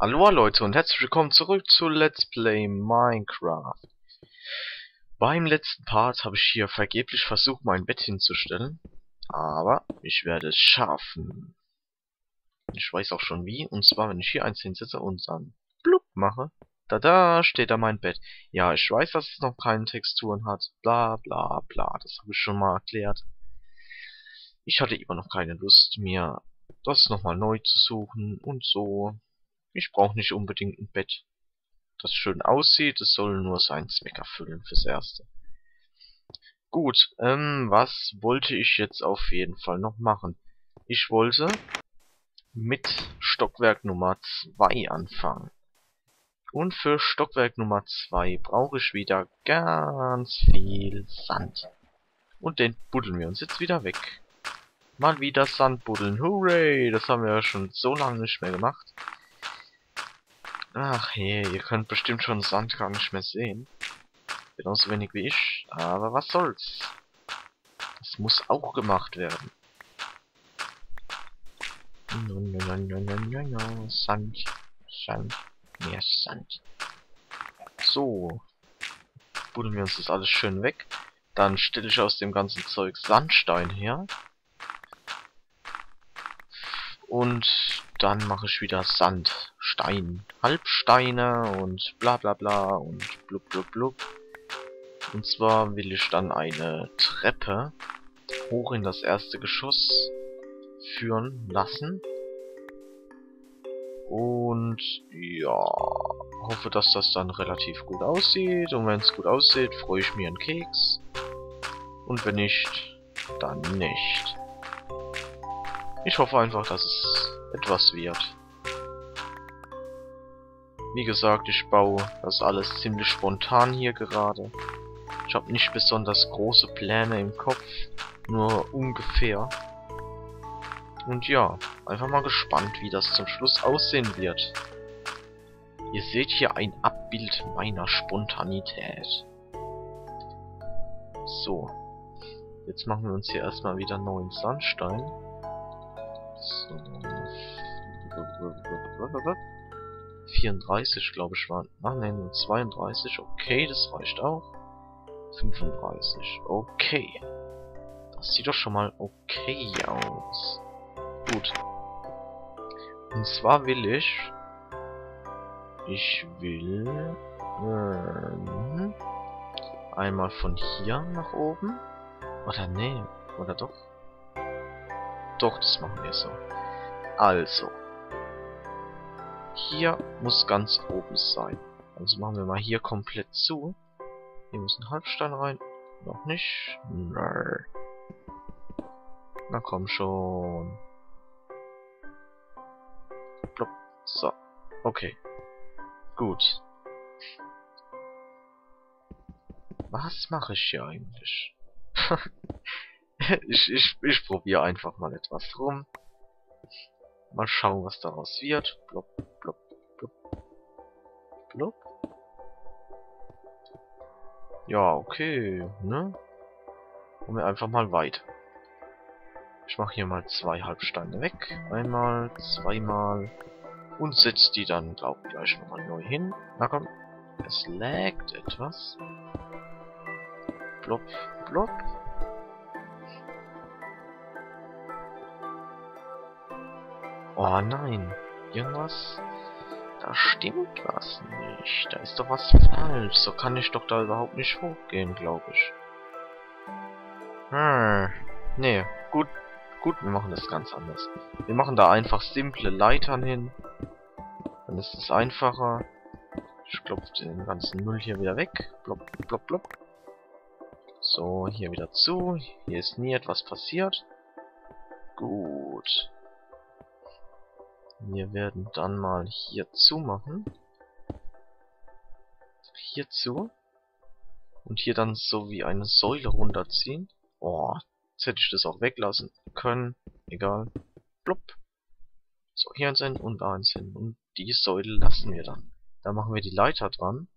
Hallo Leute und herzlich willkommen zurück zu Let's Play Minecraft. Beim letzten Part habe ich hier vergeblich versucht, mein Bett hinzustellen. Aber ich werde es schaffen. Ich weiß auch schon wie. Und zwar, wenn ich hier eins hinsetze und dann blub mache. Da da steht da mein Bett. Ja, ich weiß, dass es noch keine Texturen hat. Bla bla bla. Das habe ich schon mal erklärt. Ich hatte immer noch keine Lust, mir das nochmal neu zu suchen und so. Ich brauche nicht unbedingt ein Bett, das schön aussieht. Es soll nur seinen Zweck erfüllen fürs Erste. Gut, ähm, was wollte ich jetzt auf jeden Fall noch machen? Ich wollte mit Stockwerk Nummer 2 anfangen. Und für Stockwerk Nummer 2 brauche ich wieder ganz viel Sand. Und den buddeln wir uns jetzt wieder weg. Mal wieder Sand buddeln. Hooray! Das haben wir ja schon so lange nicht mehr gemacht. Ach je, ihr könnt bestimmt schon Sand gar nicht mehr sehen. Genauso wenig wie ich, aber was soll's. Das muss auch gemacht werden. Sand, Sand, mehr Sand. So. Buddeln wir uns das alles schön weg. Dann stelle ich aus dem ganzen Zeug Sandstein her. Und dann mache ich wieder Sand, Stein, Halbsteine und bla bla bla und blub blub blub. Und zwar will ich dann eine Treppe hoch in das erste Geschoss führen lassen. Und ja, hoffe, dass das dann relativ gut aussieht. Und wenn es gut aussieht, freue ich mir einen Keks. Und wenn nicht, dann nicht. Ich hoffe einfach, dass es etwas wird. Wie gesagt, ich baue das alles ziemlich spontan hier gerade. Ich habe nicht besonders große Pläne im Kopf, nur ungefähr. Und ja, einfach mal gespannt, wie das zum Schluss aussehen wird. Ihr seht hier ein Abbild meiner Spontanität. So. Jetzt machen wir uns hier erstmal wieder neuen Sandstein. So. 34, glaube ich, waren. Ach nein, 32. Okay, das reicht auch. 35. Okay. Das sieht doch schon mal okay aus. Gut. Und zwar will ich... Ich will... Ähm, einmal von hier nach oben. Oder nee. Oder doch? Doch, das machen wir so. Also. Hier muss ganz oben sein. Also machen wir mal hier komplett zu. Hier muss ein Halbstein rein. Noch nicht. Nö. Na komm schon. Plopp. So. Okay. Gut. Was mache ich hier eigentlich? ich, ich, ich probiere einfach mal etwas rum. Mal schauen, was daraus wird. Blop. Blop. Ja, okay, ne? Kommen wir einfach mal weiter. Ich mache hier mal zwei Halbsteine weg. Einmal, zweimal. Und setze die dann, glaube ich, gleich nochmal neu hin. Na komm. Es laggt etwas. Blop, blop. Oh nein. Irgendwas... Da stimmt was nicht. Da ist doch was falsch. So kann ich doch da überhaupt nicht hochgehen, glaube ich. Hm. Nee, gut. Gut, wir machen das ganz anders. Wir machen da einfach simple Leitern hin. Dann ist es einfacher. Ich klopfe den ganzen Müll hier wieder weg. Blop, blop, blop. So, hier wieder zu. Hier ist nie etwas passiert. Gut. Wir werden dann mal hier zumachen. Hier zu. Und hier dann so wie eine Säule runterziehen. Oh, jetzt hätte ich das auch weglassen können. Egal. Blub. So, hier eins hin und eins hin. Und die Säule lassen wir dann. Da machen wir die Leiter dran.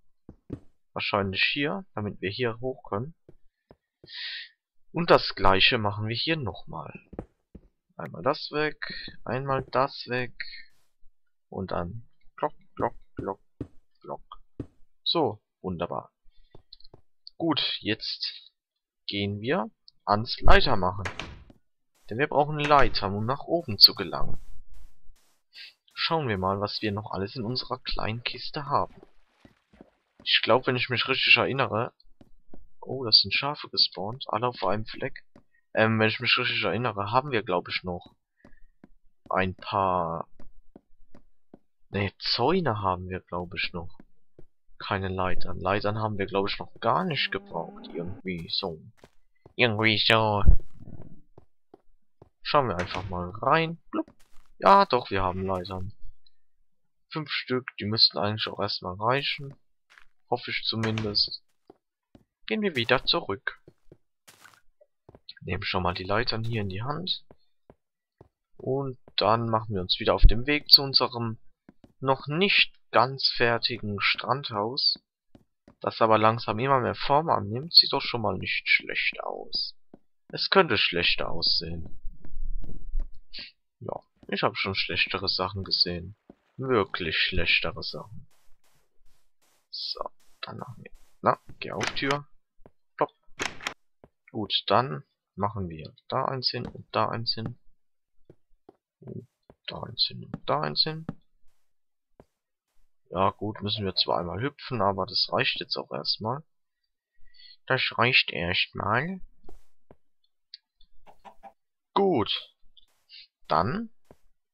Wahrscheinlich hier, damit wir hier hoch können. Und das gleiche machen wir hier nochmal. Einmal das weg, einmal das weg. Und dann klopp, Block, Block, Block. So, wunderbar. Gut, jetzt gehen wir ans Leiter machen. Denn wir brauchen Leiter, um nach oben zu gelangen. Schauen wir mal, was wir noch alles in unserer kleinen Kiste haben. Ich glaube, wenn ich mich richtig erinnere... Oh, das sind Schafe gespawnt. Alle auf einem Fleck. Ähm, wenn ich mich richtig erinnere, haben wir, glaube ich, noch ein paar... Ne, Zäune haben wir, glaube ich, noch. Keine Leitern. Leitern haben wir, glaube ich, noch gar nicht gebraucht. Irgendwie so. Irgendwie so. Schauen wir einfach mal rein. Blub. Ja, doch, wir haben Leitern. Fünf Stück, die müssten eigentlich auch erstmal reichen. Hoffe ich zumindest. Gehen wir wieder zurück. Nehmen schon mal die Leitern hier in die Hand. Und dann machen wir uns wieder auf dem Weg zu unserem noch nicht ganz fertigen Strandhaus. Das aber langsam immer mehr Form annimmt, sieht doch schon mal nicht schlecht aus. Es könnte schlechter aussehen. Ja, ich habe schon schlechtere Sachen gesehen. Wirklich schlechtere Sachen. So, dann machen wir. Na, geh auf Tür. Plopp. Gut, dann machen wir da eins hin und da eins hin. Und da eins hin und da eins hin. Ja gut, müssen wir zwar einmal hüpfen, aber das reicht jetzt auch erstmal. Das reicht erstmal. Gut. Dann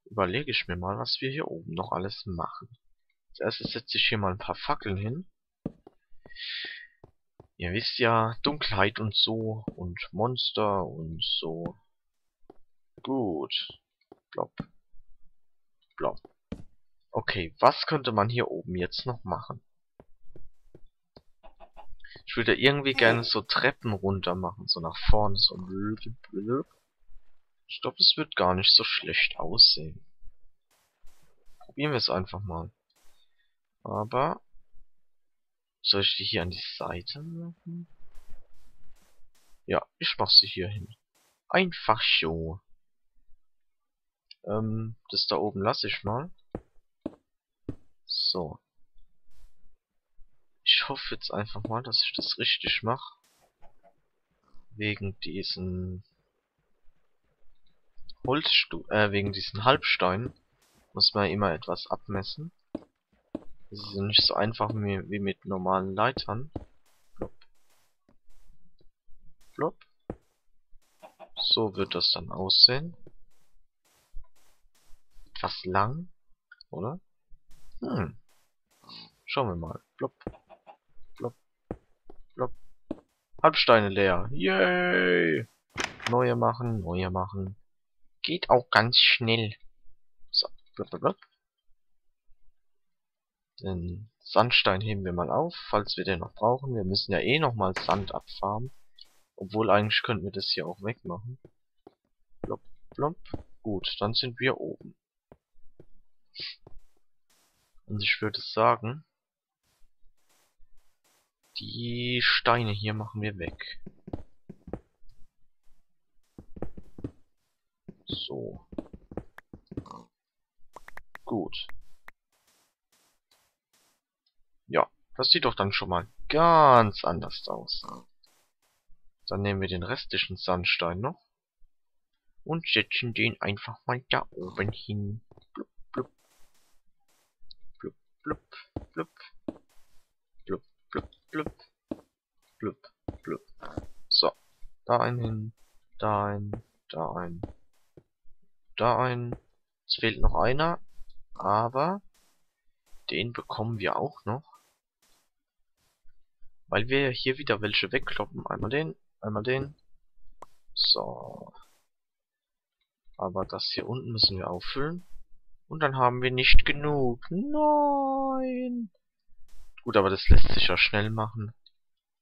überlege ich mir mal, was wir hier oben noch alles machen. Als erstes setze ich hier mal ein paar Fackeln hin. Ihr wisst ja, Dunkelheit und so und Monster und so. Gut. Blob. Blob. Okay, was könnte man hier oben jetzt noch machen? Ich würde irgendwie gerne so Treppen runter machen, so nach vorne, so Ich glaube, es wird gar nicht so schlecht aussehen. Probieren wir es einfach mal. Aber soll ich die hier an die Seite machen? Ja, ich mach sie hier hin. Einfach so. Ähm, das da oben lasse ich mal. So. Ich hoffe jetzt einfach mal, dass ich das richtig mache. Wegen diesen Holzstu äh, wegen diesen Halbsteinen muss man immer etwas abmessen. Das ist nicht so einfach wie mit normalen Leitern. Plop. Plop. So wird das dann aussehen. Etwas lang, oder? Hm. Schauen wir mal. Plop. Plop. Plop. Halbsteine leer. Yay! Neue machen, neue machen. Geht auch ganz schnell. So. Plop, plop, plop. Den Sandstein heben wir mal auf, falls wir den noch brauchen. Wir müssen ja eh nochmal Sand abfarmen. Obwohl eigentlich könnten wir das hier auch wegmachen. Plop, plop. Gut, dann sind wir oben. Und ich würde sagen, die Steine hier machen wir weg. So. Gut. Ja, das sieht doch dann schon mal ganz anders aus. Dann nehmen wir den restlichen Sandstein noch und setzen den einfach mal da oben hin. Blub, blub. Blub, blub, blub. Blub, blub, blub. Blub, blub. So. Da ein hin, da ein, da ein, da ein. Es fehlt noch einer, aber den bekommen wir auch noch. Weil wir hier wieder welche wegkloppen. Einmal den, einmal den. So. Aber das hier unten müssen wir auffüllen. Und dann haben wir nicht genug. Nein. Gut, aber das lässt sich ja schnell machen.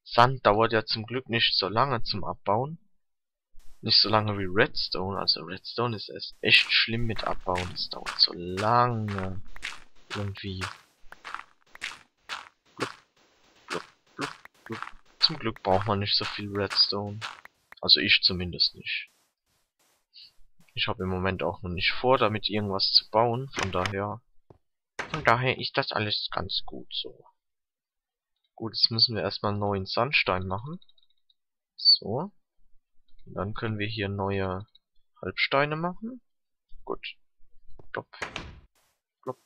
Sand dauert ja zum Glück nicht so lange zum Abbauen. Nicht so lange wie Redstone. Also Redstone ist echt schlimm mit Abbauen. Das dauert so lange. Irgendwie. Zum Glück braucht man nicht so viel Redstone. Also ich zumindest nicht. Ich habe im Moment auch noch nicht vor, damit irgendwas zu bauen, von daher Von daher ist das alles ganz gut so. Gut, jetzt müssen wir erstmal neuen Sandstein machen. So. Und dann können wir hier neue Halbsteine machen. Gut. Plopp. Plopp.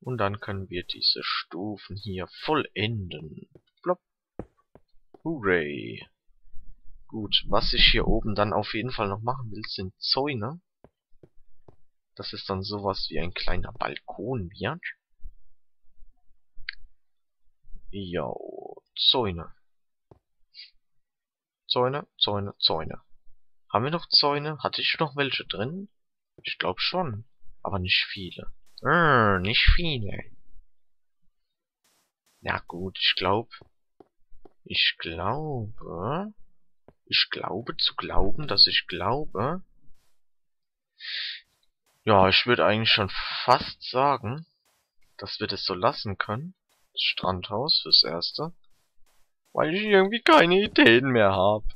Und dann können wir diese Stufen hier vollenden. Hooray. Gut, was ich hier oben dann auf jeden Fall noch machen will, sind Zäune. Das ist dann sowas wie ein kleiner Balkon wird. Jo, Zäune. Zäune, Zäune, Zäune. Haben wir noch Zäune? Hatte ich noch welche drin? Ich glaube schon. Aber nicht viele. Äh, nicht viele. Na gut, ich glaube... Ich glaube... Ich glaube zu glauben, dass ich glaube... Ja, ich würde eigentlich schon fast sagen, dass wir das so lassen können. Das Strandhaus fürs Erste. Weil ich irgendwie keine Ideen mehr habe.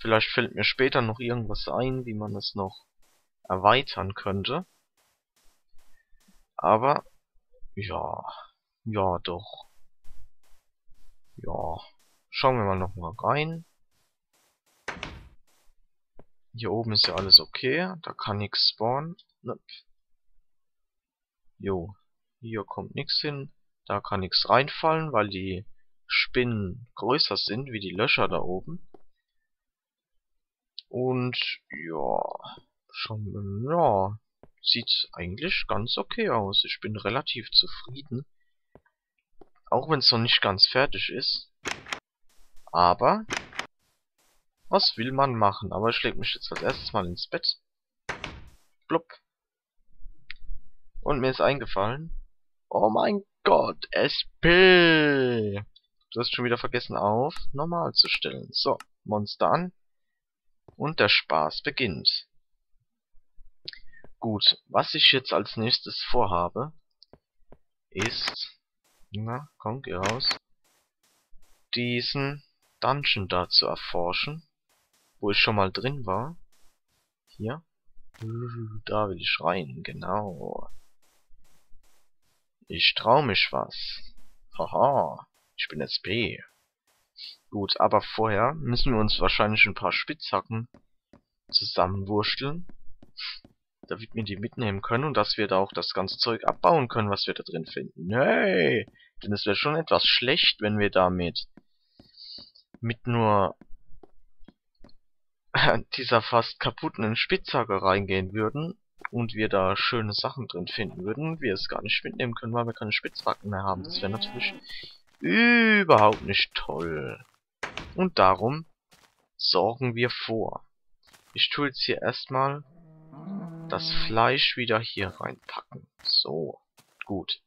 Vielleicht fällt mir später noch irgendwas ein, wie man es noch erweitern könnte. Aber, ja, ja doch. Ja, schauen wir mal noch mal rein. Hier oben ist ja alles okay. Da kann nichts spawnen. Ne. Jo. Hier kommt nichts hin. Da kann nichts reinfallen, weil die Spinnen größer sind wie die Löcher da oben. Und ja, schon ja, sieht eigentlich ganz okay aus. Ich bin relativ zufrieden. Auch wenn es noch nicht ganz fertig ist. Aber was will man machen? Aber ich leg mich jetzt als erstes mal ins Bett. Blub. Und mir ist eingefallen. Oh mein Gott, SP! Du hast schon wieder vergessen auf normal zu stellen. So, Monster an. Und der Spaß beginnt. Gut, was ich jetzt als nächstes vorhabe, ist... Na, komm, geh raus. Diesen Dungeon da zu erforschen wo ich schon mal drin war. Hier. Da will ich rein, genau. Ich trau mich was. Haha, ich bin SP. Gut, aber vorher müssen wir uns wahrscheinlich ein paar Spitzhacken zusammenwursteln, damit wir die mitnehmen können und dass wir da auch das ganze Zeug abbauen können, was wir da drin finden. Nee, denn es wäre schon etwas schlecht, wenn wir damit mit nur dieser fast kaputten Spitzhacke reingehen würden und wir da schöne Sachen drin finden würden, wir es gar nicht mitnehmen können, weil wir keine Spitzhacken mehr haben. Das wäre natürlich überhaupt nicht toll. Und darum sorgen wir vor. Ich tue jetzt hier erstmal das Fleisch wieder hier reinpacken. So, gut.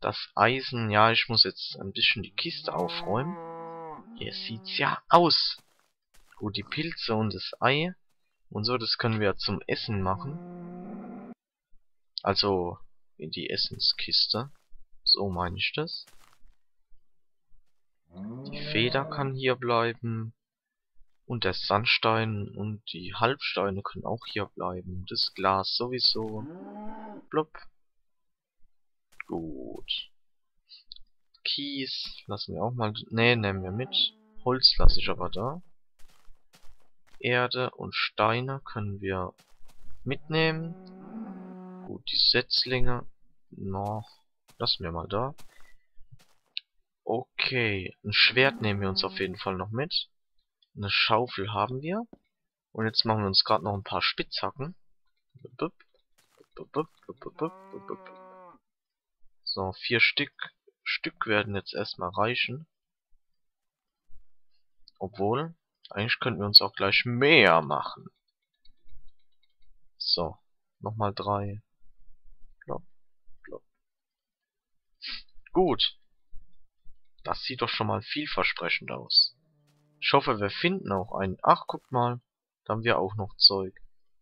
Das Eisen, ja, ich muss jetzt ein bisschen die Kiste aufräumen. Hier sieht's ja aus. Gut, die Pilze und das Ei und so, das können wir zum Essen machen. Also in die Essenskiste. So meine ich das. Die Feder kann hier bleiben. Und der Sandstein und die Halbsteine können auch hier bleiben. Das Glas sowieso. Blub. Gut. Kies lassen wir auch mal... Ne, nehmen wir mit. Holz lasse ich aber da. Erde und Steine können wir mitnehmen. Gut, die Setzlinge. Noch. Lassen wir mal da. Okay, ein Schwert nehmen wir uns auf jeden Fall noch mit. Eine Schaufel haben wir. Und jetzt machen wir uns gerade noch ein paar Spitzhacken. So, vier Stück, Stück werden jetzt erstmal reichen. Obwohl, eigentlich könnten wir uns auch gleich mehr machen. So, nochmal drei. Plop, plop. Gut. Das sieht doch schon mal vielversprechend aus. Ich hoffe, wir finden auch einen. Ach, guck mal. Da haben wir auch noch Zeug.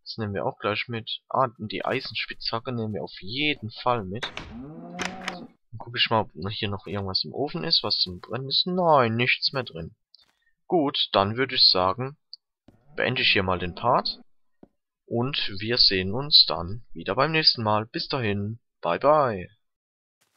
Das nehmen wir auch gleich mit. Ah, die Eisenspitzhacke nehmen wir auf jeden Fall mit. Dann gucke ich mal, ob hier noch irgendwas im Ofen ist, was zum Brennen ist. Nein, nichts mehr drin. Gut, dann würde ich sagen, beende ich hier mal den Part. Und wir sehen uns dann wieder beim nächsten Mal. Bis dahin. Bye bye.